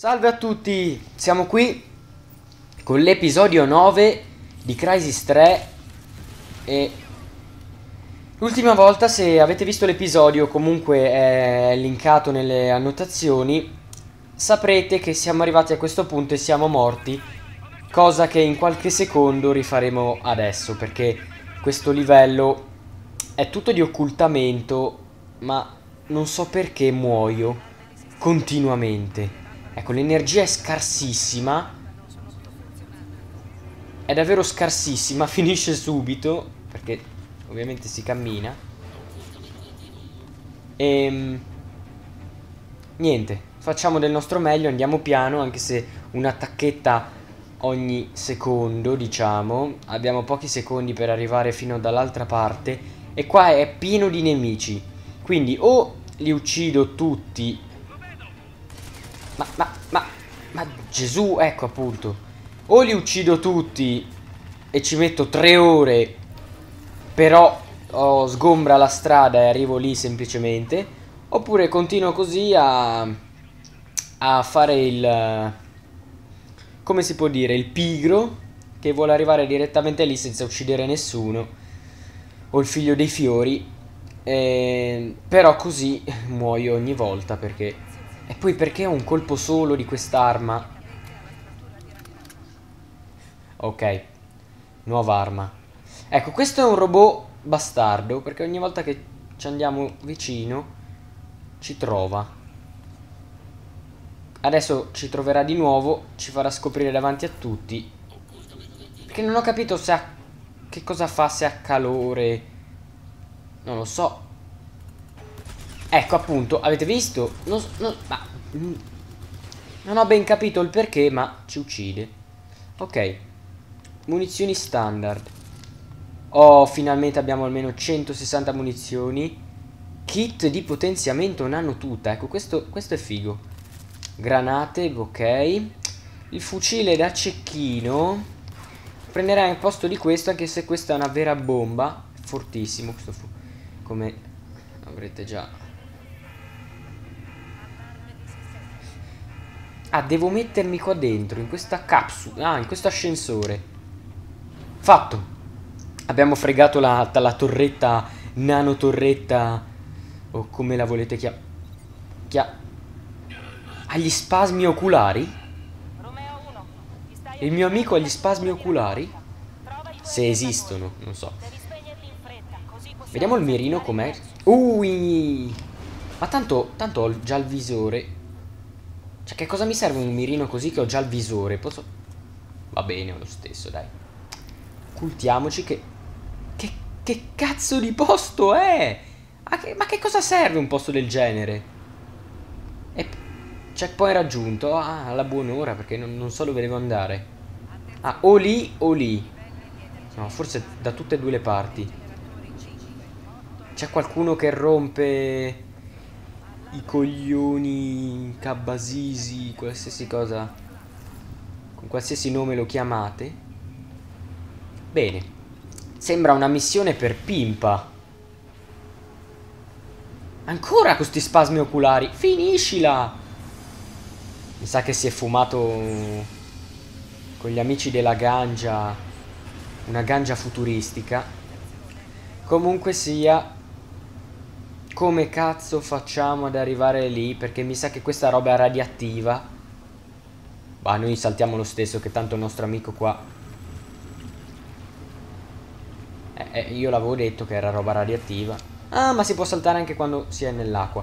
Salve a tutti, siamo qui con l'episodio 9 di Crisis 3 e l'ultima volta se avete visto l'episodio comunque è linkato nelle annotazioni saprete che siamo arrivati a questo punto e siamo morti cosa che in qualche secondo rifaremo adesso perché questo livello è tutto di occultamento ma non so perché muoio continuamente Ecco, l'energia è scarsissima. È davvero scarsissima, finisce subito, perché ovviamente si cammina. E... Ehm, niente, facciamo del nostro meglio, andiamo piano, anche se una tacchetta ogni secondo, diciamo. Abbiamo pochi secondi per arrivare fino dall'altra parte. E qua è pieno di nemici. Quindi o li uccido tutti ma, ma, ma, ma Gesù, ecco appunto. O li uccido tutti e ci metto tre ore, però oh, sgombra la strada e arrivo lì semplicemente. Oppure continuo così a, a fare il... come si può dire? Il pigro che vuole arrivare direttamente lì senza uccidere nessuno. O il figlio dei fiori. Eh, però così muoio ogni volta perché e poi perché ho un colpo solo di quest'arma? Ok. Nuova arma. Ecco, questo è un robot bastardo, perché ogni volta che ci andiamo vicino ci trova. Adesso ci troverà di nuovo, ci farà scoprire davanti a tutti. Perché non ho capito se ha... che cosa fa se ha calore. Non lo so. Ecco appunto, avete visto? Non, non, ma, mm, non ho ben capito il perché, ma ci uccide. Ok. Munizioni standard. Oh, finalmente abbiamo almeno 160 munizioni. Kit di potenziamento nano tuta. Ecco, questo, questo è figo. Granate, ok. Il fucile da cecchino. Prenderei al posto di questo, anche se questa è una vera bomba. Fortissimo questo fu. Come avrete già Ah, devo mettermi qua dentro, in questa capsula. Ah, in questo ascensore. Fatto. Abbiamo fregato la, la torretta, nano torretta, o come la volete chiamare. Chia ha gli spasmi oculari? Il mio amico ha gli spasmi oculari? Se esistono, non so. Vediamo il mirino com'è. Ui! Ma tanto, tanto ho già il visore. Cioè, che cosa mi serve un mirino così che ho già il visore? Posso... Va bene, lo stesso, dai. Cultiamoci che... Che, che cazzo di posto è? Ma che, ma che cosa serve un posto del genere? E... Checkpoint raggiunto. Ah, alla buon'ora, perché non, non so dove devo andare. Ah, o lì o lì. No, forse da tutte e due le parti. C'è qualcuno che rompe i coglioni, cabasisi, qualsiasi cosa, con qualsiasi nome lo chiamate. Bene, sembra una missione per pimpa. Ancora questi spasmi oculari, finiscila! Mi sa che si è fumato con gli amici della gangia, una gangia futuristica. Comunque sia, come cazzo facciamo ad arrivare lì? Perché mi sa che questa roba è radioattiva. Ma noi saltiamo lo stesso, che tanto il nostro amico qua... Eh, eh, io l'avevo detto che era roba radioattiva. Ah, ma si può saltare anche quando si è nell'acqua.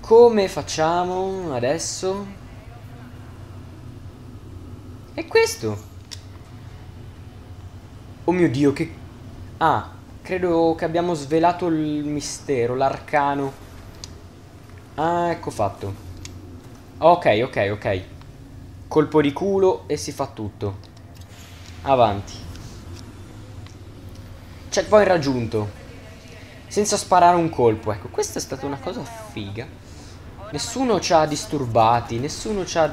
Come facciamo adesso? E questo? Oh mio Dio, che... Ah, Credo che abbiamo svelato il mistero, l'arcano. Ah, ecco fatto. Ok, ok, ok. Colpo di culo e si fa tutto. Avanti. Checkpoint raggiunto. Senza sparare un colpo. Ecco, questa è stata una cosa figa. Nessuno ci ha disturbati, nessuno ci ha...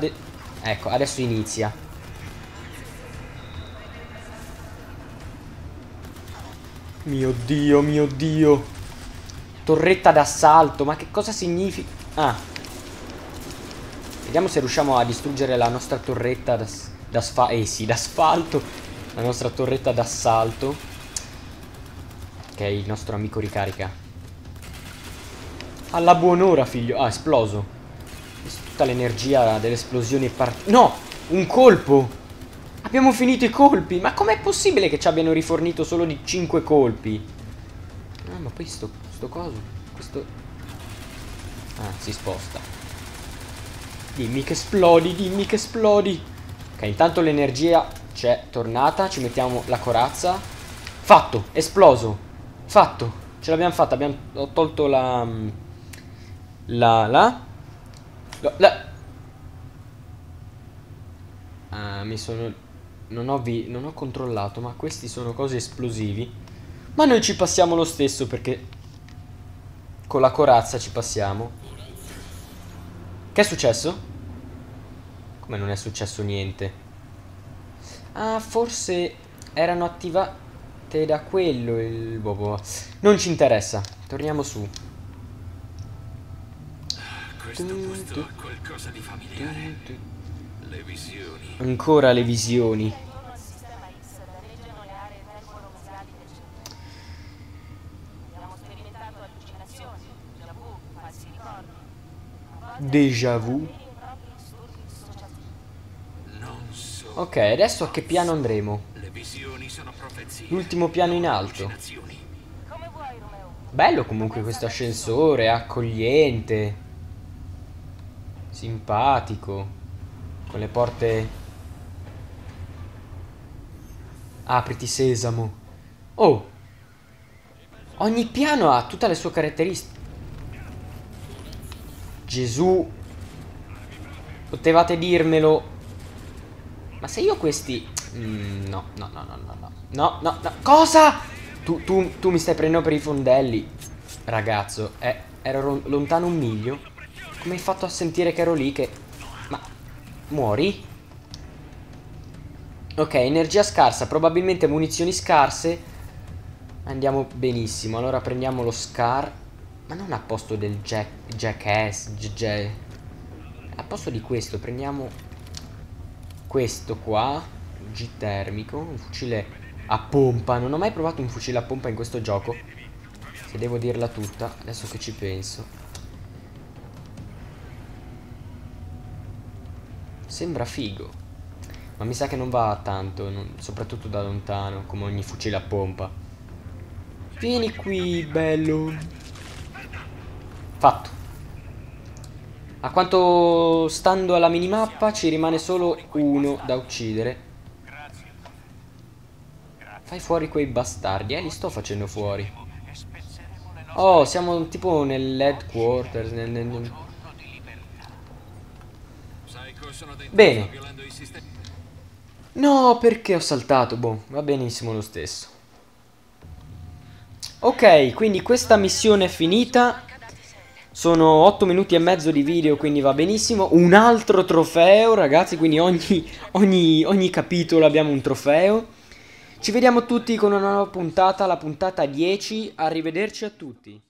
Ecco, adesso inizia. Mio Dio, mio Dio. Torretta d'assalto, ma che cosa significa? Ah. Vediamo se riusciamo a distruggere la nostra torretta d'asfalto. Eh sì, d'asfalto. La nostra torretta d'assalto. Che il nostro amico ricarica. Alla buon'ora, figlio. Ah, esploso. Tutta l'energia dell'esplosione è partita. No! Un colpo! Abbiamo finito i colpi! Ma com'è possibile che ci abbiano rifornito solo di 5 colpi? Ah, ma poi sto, sto coso. Questo... Ah, si sposta. Dimmi che esplodi, dimmi che esplodi. Ok, intanto l'energia c'è tornata. Ci mettiamo la corazza. Fatto, esploso. Fatto. Ce l'abbiamo fatta. Abbiamo ho tolto la... Mm, la... La... La... la ah, mi sono... Non ho, vi... non ho controllato, ma questi sono cose esplosivi. Ma noi ci passiamo lo stesso perché... Con la corazza ci passiamo. Che è successo? Come non è successo niente? Ah, forse erano attivate da quello il bobo. Non ci interessa. Torniamo su. Questo posto ha qualcosa di familiare. Le visioni. Ancora le visioni. Déjà vu. Ok, adesso a che piano andremo? L'ultimo piano in alto. Bello comunque questo ascensore, accogliente. Simpatico. Con le porte... Apriti sesamo. Oh! Ogni piano ha tutte le sue caratteristiche. Gesù. Potevate dirmelo. Ma se io questi... Mm, no, no, no, no, no, no. No, no, no. Cosa? Tu, tu, tu mi stai prendendo per i fondelli. Ragazzo, eh, ero lontano un miglio. Come hai fatto a sentire che ero lì che... Muori? Ok, energia scarsa, probabilmente munizioni scarse. Andiamo benissimo. Allora prendiamo lo Scar. Ma non a posto del Jack, Jackass, GG. A posto di questo prendiamo questo qua, G termico, un fucile a pompa. Non ho mai provato un fucile a pompa in questo gioco. Se devo dirla tutta, adesso che ci penso. Sembra figo. Ma mi sa che non va tanto, non, soprattutto da lontano, come ogni fucile a pompa. Vieni qui, bello. Fatto. A quanto stando alla minimappa ci rimane solo uno da uccidere. Fai fuori quei bastardi. Eh, li sto facendo fuori. Oh, siamo tipo nell'headquarters. Nel, nel... Bene. No, perché ho saltato? Boh, va benissimo lo stesso. Ok, quindi questa missione è finita. Sono 8 minuti e mezzo di video, quindi va benissimo. Un altro trofeo, ragazzi, quindi ogni, ogni, ogni capitolo abbiamo un trofeo. Ci vediamo tutti con una nuova puntata, la puntata 10. Arrivederci a tutti.